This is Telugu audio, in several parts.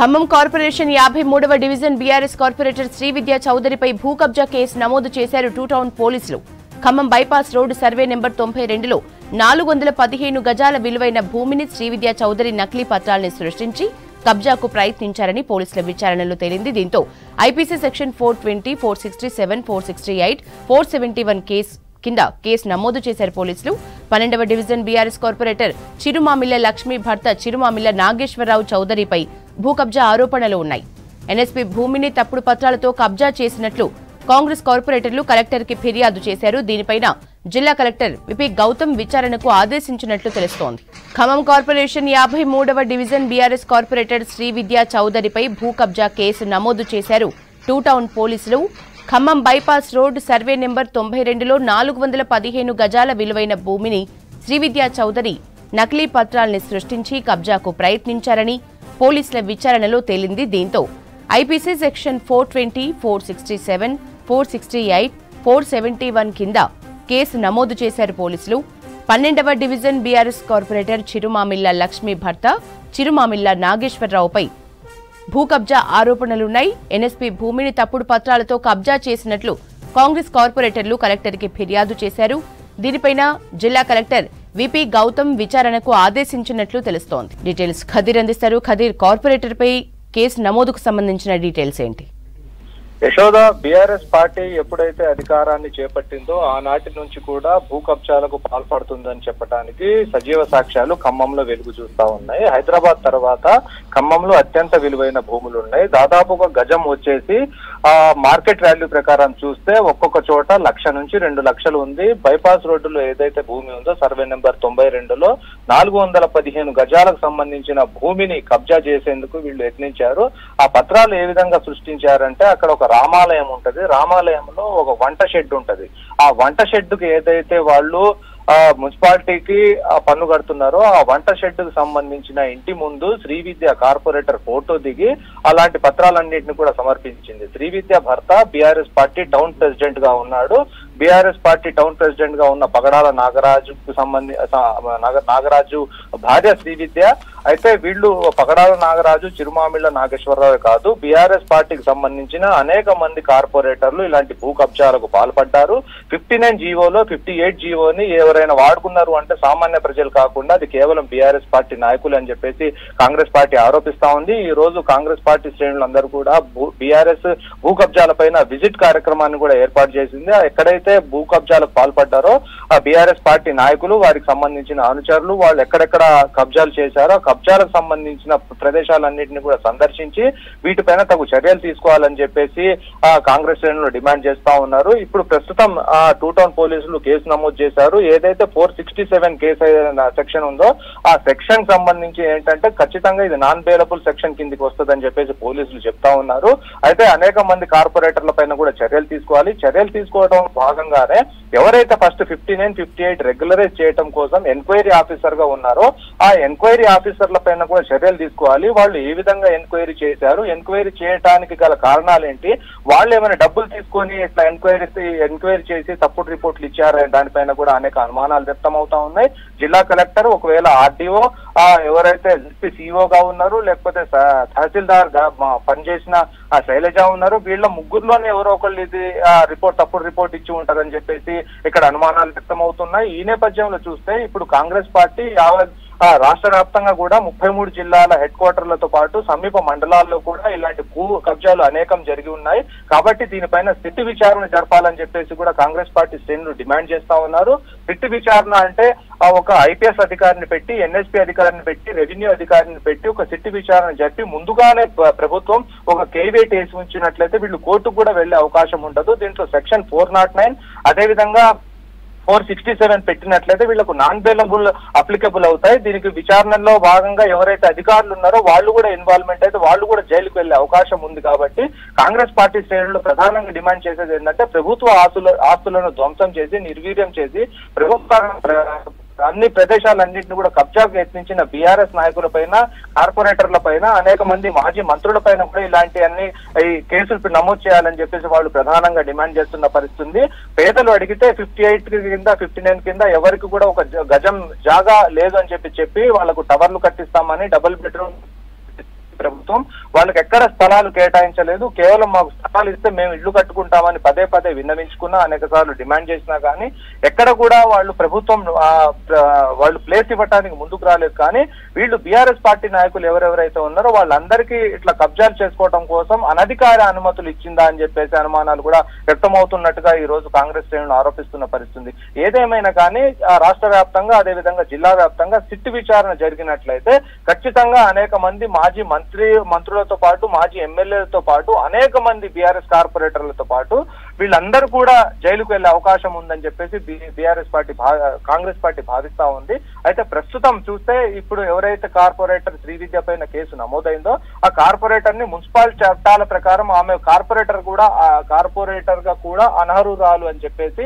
ఖమ్మం కార్పొరేషన్ యాభై మూడవ డివిజన్ బీఆర్ఎస్ కార్పొరేటర్ శ్రీవిద్య చౌదరిపై భూ కబ్జా కేసు నమోదు చేశారు టూ టౌన్ పోలీసులు. Khammam bypass road survey number తొంభై రెండులో నాలుగు వందల పదిహేను గజాల విలువైన భూమిని శ్రీవిద్యా చౌదరి నకిలీ పత్రాల్ని సృష్టించి కబ్జాకు ప్రయత్నించారని పోలీసుల విచారణలో తేలింది. దీంతో IPC section four twenty four sixty seven four sixty eight four seventy one case కింద కేసు నమోదు చేశారు పోలీసులు. పన్నెండవ division BRS corporator Chirumamilla Lakshmi భర్త చిరుమామిల్ల నాగేశ్వరరావు చౌదరిపై భూ కబ్జా ఆరోపణలు ఉన్నాయి. ఎన్ఎస్పీ భూమిని తప్పుడు పత్రాలతో కబ్జా చేసినట్లు కాంగ్రెస్ కార్పొరేటర్లు కలెక్టర్కి ఫిర్యాదు చేశారు. దీనిపైన జిల్లా కలెక్టర్ విపి గౌతమ్ విచారణకు ఆదేశించినట్లు తెలుస్తోంది. ఖమ్మం కార్పొరేషన్ యాభై మూడవ డివిజన్ బీఆర్ఎస్ కార్పొరేటర్ శ్రీ విద్యా చౌదరిపై భూ కబ్జా కేసు నమోదు చేశారు. టూ టౌన్ పోలీసులు Khammam bypass road survey number తొంభై రెండులో నాలుగు వందల పదిహేను గజాల విలువైన భూమిని శ్రీవిద్యా చౌదరి నకిలీ పత్రాల్ని సృష్టించి కబ్జాకు ప్రయత్నించారని పోలీసుల విచారణలో తేలింది దీంతో. IPC section four twenty four sixty seven four sixty eight four seventy one కింద కేసు నమోదు చేశారు పోలీసులు. పన్నెండవ division BRS corporator Chirumamilla Lakshmi భర్త చిరుమామిల్ల నాగేశ్వరరావుపై భూ కబ్జా ఆరోపణలున్నాయి. ఎన్ఎస్పీ భూమిని తప్పుడు పత్రాలతో కబ్జా చేసినట్లు కాంగ్రెస్ కార్పొరేటర్లు కలెక్టర్కి ఫిర్యాదు చేశారు. దీనిపైన జిల్లా కలెక్టర్ విపి గౌతమ్ విచారణకు ఆదేశించినట్లు తెలుస్తోంది. డీటెయిల్స్ ఖదీర్ అందిస్తారు. ఖదీర్ కార్పొరేటర్పై కేసు నమోదుకు సంబంధించిన డీటెయిల్స్ ఏంటి? యశోద బీఆర్ఎస్ పార్టీ ఎప్పుడైతే అధికారాన్ని చేపట్టిందో ఆనాటి నుంచి కూడా భూ కబ్జాలకు పాల్పడుతుందని చెప్పడానికి సజీవ సాక్ష్యాలు ఖమ్మంలో వెలుగు చూస్తా ఉన్నాయి. హైదరాబాద్ తర్వాత ఖమ్మంలో అత్యంత విలువైన భూములు ఉన్నాయి. దాదాపు ఒక గజం వచ్చేసి ఆ మార్కెట్ వాల్యూ ప్రకారం చూస్తే ఒక్కొక్క చోట లక్ష నుంచి రెండు లక్షలు ఉంది. బైపాస్ రోడ్డులో ఏదైతే భూమి ఉందో సర్వే నెంబర్ తొంభై రెండులో నాలుగు వందల పదిహేను గజాలకు సంబంధించిన భూమిని కబ్జా చేసేందుకు వీళ్ళు యత్నించారు. ఆ పత్రాలు ఏ విధంగా సృష్టించారంటే అక్కడ ఒక రామాలయం ఉంటది. రామాలయంలో ఒక వంట షెడ్ ఉంటది. ఆ వంట షెడ్కి ఏదైతే వాళ్ళు ఆ మున్సిపాలిటీకి పన్ను కడుతున్నారో ఆ వంట షెడ్కు సంబంధించిన ఇంటి ముందు శ్రీ విద్య కార్పొరేటర్ ఫోటో దిగి అలాంటి పత్రాలన్నింటిని కూడా సమర్పించింది. శ్రీ విద్య భర్త బీఆర్ఎస్ పార్టీ టౌన్ ప్రెసిడెంట్గా ఉన్నాడు. బీఆర్ఎస్ పార్టీ టౌన్ ప్రెసిడెంట్గా ఉన్న పగడాల నాగరాజుకు సంబంధి నాగరాజు భార్య శ్రీవిద్య. అయితే వీళ్ళు పగడాల నాగరాజు చిరుమామిళ్ళ నాగేశ్వరరావు కాదు. బీఆర్ఎస్ పార్టీకి సంబంధించిన అనేక మంది కార్పొరేటర్లు ఇలాంటి భూ కబ్జాలకు పాల్పడ్డారు. ఫిఫ్టీ నైన్ జీవోలో ఫిఫ్టీ ఎయిట్ జీవోని ఎవరైనా వాడుకున్నారు అంటే సామాన్య ప్రజలు కాకుండా అది కేవలం బీఆర్ఎస్ పార్టీ నాయకులు అని చెప్పేసి కాంగ్రెస్ పార్టీ ఆరోపిస్తా ఉంది. ఈ రోజు కాంగ్రెస్ పార్టీ శ్రేణులందరూ కూడా బీఆర్ఎస్ భూ కబ్జాలపైన విజిట్ కార్యక్రమాన్ని కూడా ఏర్పాటు చేసింది. ఎక్కడైతే భూ కబ్జాలకు పాల్పడ్డారో ఆ బీఆర్ఎస్ పార్టీ నాయకులు వారికి సంబంధించిన అనుచరులు వాళ్ళు ఎక్కడెక్కడ కబ్జాలు చేశారో కబ్జాలకు సంబంధించిన ప్రదేశాలన్నింటినీ కూడా సందర్శించి వీటిపైన తగు చర్యలు తీసుకోవాలని చెప్పేసి ఆ కాంగ్రెస్ శ్రేణులు డిమాండ్ చేస్తా ఉన్నారు. ఇప్పుడు ప్రస్తుతం ఆ టూ టౌన్ పోలీసులు కేసు నమోదు చేశారు. ఏదైతే four sixty seven case section ఉందో ఆ సెక్షన్ సంబంధించి ఏంటంటే ఖచ్చితంగా ఇది నాన్ బేలబుల్ సెక్షన్ కిందికి వస్తుందని చెప్పేసి పోలీసులు చెప్తా ఉన్నారు. అయితే అనేక మంది కార్పొరేటర్ల పైన కూడా చర్యలు తీసుకోవాలి. చర్యలు తీసుకోవడం భాగంగానే ఎవరైతే first fifty nine fifty eight regularise చేయడం కోసం ఎంక్వైరీ ఆఫీసర్గా ఉన్నారో ఆ ఎంక్వైరీ ఆఫీసర్ల పైన కూడా చర్యలు తీసుకోవాలి. వాళ్ళు ఏ విధంగా ఎంక్వైరీ చేశారు ఎంక్వైరీ చేయడానికి గల కారణాలు ఏంటి వాళ్ళు ఏమైనా డబ్బులు తీసుకొని ఇట్లా ఎంక్వైరీ ఎంక్వైరీ చేసి తప్పుడు రిపోర్ట్లు ఇచ్చారనే దానిపైన కూడా అనేక అనుమానాలు వ్యక్తం అవుతా ఉన్నాయి. జిల్లా కలెక్టర్ ఒకవేళ ఆర్డీఓ ఎవరైతే సిఇఓ గా ఉన్నారు లేకపోతే తహసీల్దార్గా పనిచేసిన ఆ శైలజ ఉన్నారు. వీళ్ళ ముగ్గురులోనే ఎవరో ఒకళ్ళు ఇది ఆ రిపోర్ట్ తప్పుడు రిపోర్ట్ ఇచ్చి ఉంటారని చెప్పేసి ఇక్కడ అనుమానాలు వ్యక్తం అవుతున్నాయి ఈ నేపథ్యంలో చూస్తే ఇప్పుడు కాంగ్రెస్ పార్టీ యావత్ రాష్ట్ర వ్యాప్తంగా కూడా ముప్పై మూడు జిల్లాల హెడ్ క్వార్టర్లతో పాటు సమీప మండలాల్లో కూడా ఇలాంటి భూ కబ్జాలు అనేకం జరిగి ఉన్నాయి. కాబట్టి దీనిపైన సిట్టు విచారణ జరపాలని చెప్పేసి కూడా కాంగ్రెస్ పార్టీ శ్రేణులు డిమాండ్ చేస్తా ఉన్నారు. సిట్టు విచారణ అంటే ఒక ఐపీఎస్ అధికారిని పెట్టి ఎన్ఎస్పీ అధికారిని పెట్టి రెవెన్యూ అధికారిని పెట్టి ఒక సిట్టి విచారణ జరిపి ముందుగానే ప్రభుత్వం ఒక కేవేట్ వేసి ఉంచినట్లయితే వీళ్ళు కోర్టుకు కూడా వెళ్ళే అవకాశం ఉండదు. దీంట్లో సెక్షన్ ఫోర్ నాట్ నైన్ అదేవిధంగా ఫోర్ సిక్స్టీ సెవెన్ పెట్టినట్లయితే వీళ్ళకు నాన్ బెయిలబుల్ అప్లికబుల్ అవుతాయి. దీనికి విచారణలో భాగంగా ఎవరైతే అధికారులు ఉన్నారో వాళ్ళు కూడా ఇన్వాల్వ్మెంట్ అయితే వాళ్ళు కూడా జైలుకు వెళ్ళే అవకాశం ఉంది కాబట్టి కాంగ్రెస్ పార్టీ శ్రేణులు ప్రధానంగా డిమాండ్ చేసేది ఏంటంటే ప్రభుత్వ ఆస్తుల ఆస్తులను ధ్వంసం చేసి నిర్వీర్యం చేసి ప్రభుత్వ అన్ని ప్రదేశాలన్నింటినీ కూడా కబ్జాకు యత్నించిన బీఆర్ఎస్ నాయకుల పైన కార్పొరేటర్ల పైన అనేక మంది మాజీ మంత్రుల పైన కూడా ఇలాంటి అన్ని ఈ కేసులు నమోదు చేయాలని చెప్పేసి వాళ్ళు ప్రధానంగా డిమాండ్ చేస్తున్న పరిస్థితి ఉంది. పేదలు అడిగితే ఫిఫ్టీ ఎయిట్ కింద ఫిఫ్టీ నైన్ కింద ఎవరికి కూడా ఒక గజం జాగా లేదు అని చెప్పి చెప్పి వాళ్ళకు టవర్లు కట్టిస్తామని డబుల్ బెడ్రూమ్ ప్రభుత్వం వాళ్ళకి ఎక్కడ స్థలాలు కేటాయించలేదు కేవలం మాకు స్థలాలు ఇస్తే మేము ఇల్లు కట్టుకుంటామని పదే పదే విన్నవించుకున్నా అనేక సార్లు డిమాండ్ చేసినా కానీ ఎక్కడ కూడా వాళ్ళు ప్రభుత్వం వాళ్ళు ప్లేస్ ఇవ్వడానికి ముందుకు రాలేదు. కానీ వీళ్ళు బీఆర్ఎస్ పార్టీ నాయకులు ఎవరెవరైతే ఉన్నారో వాళ్ళందరికీ ఇట్లా కబ్జాలు చేసుకోవడం కోసం అనధికార అనుమతులు ఇచ్చిందా అని చెప్పేసి అనుమానాలు కూడా వ్యక్తమవుతున్నట్టుగా ఈ రోజు కాంగ్రెస్ శ్రేణులు ఆరోపిస్తున్న పరిస్థితి ఏదేమైనా కానీ ఆ రాష్ట్ర వ్యాప్తంగా అదేవిధంగా జిల్లా వ్యాప్తంగా సిట్ విచారణ జరిగినట్లయితే ఖచ్చితంగా అనేక మంది మాజీ మంత్రి మంత్రులతో పాటు మాజీ ఎమ్మెల్యేలతో పాటు అనేక మంది బీఆర్ఎస్ కార్పొరేటర్లతో పాటు వీళ్ళందరూ కూడా జైలుకు వెళ్ళే అవకాశం ఉందని చెప్పేసి బీఆర్ఎస్ పార్టీ కాంగ్రెస్ పార్టీ భావిస్తా ఉంది. అయితే ప్రస్తుతం చూస్తే ఇప్పుడు ఎవరైతే కార్పొరేటర్ శ్రీవిద్య పైన కేసు నమోదైందో ఆ కార్పొరేటర్ని మున్సిపల్ చట్టాల ప్రకారం ఆమె కార్పొరేటర్ కూడా కార్పొరేటర్గా కూడా అనర్హురాలు అని చెప్పేసి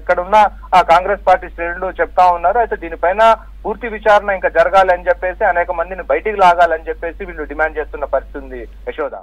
ఇక్కడ ఉన్న ఆ కాంగ్రెస్ పార్టీ శ్రేణులు చెప్తా ఉన్నారు. అయితే దీనిపైన పూర్తి విచారణ ఇంకా జరగాలని చెప్పేసి అనేక మందిని బయటికి లాగాలని చెప్పేసి వీళ్ళు డిమాండ్ చేస్తున్న పరిస్థితి ఉంది. యశోద.